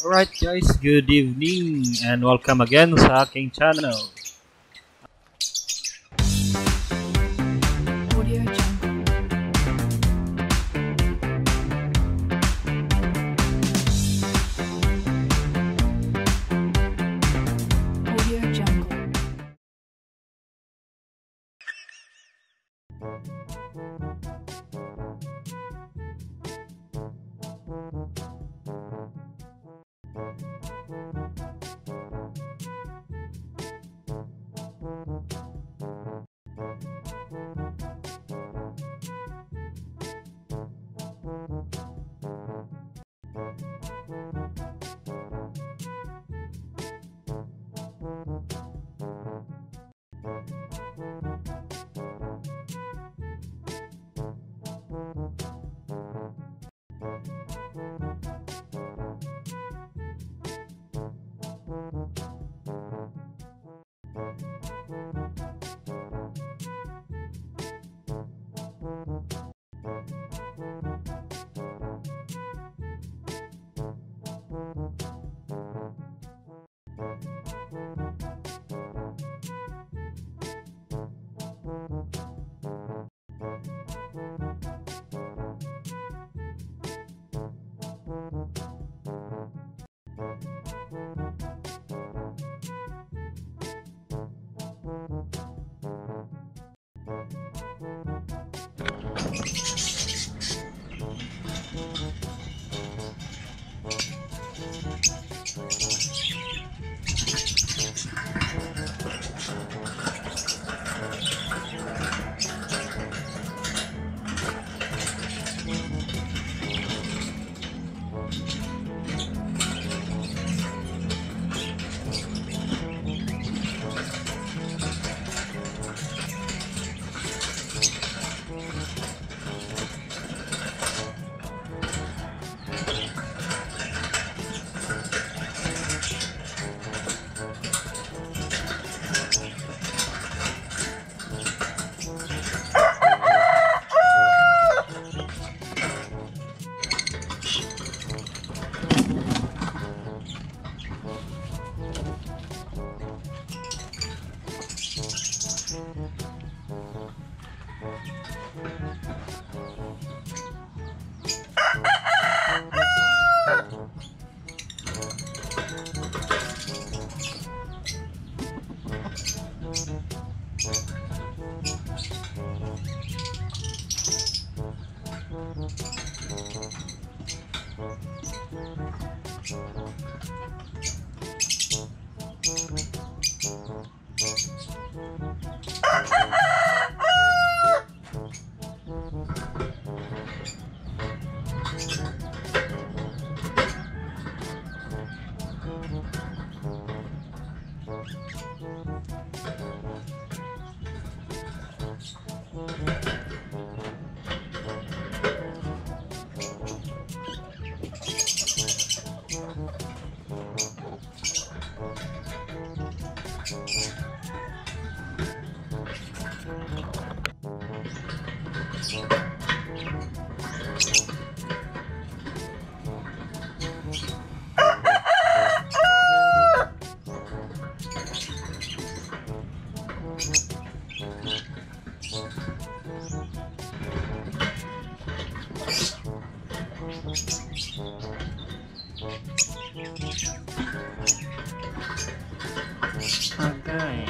Alright guys, good evening and welcome again sa aking channel. Thank you. Thank mm -hmm. you. Okay.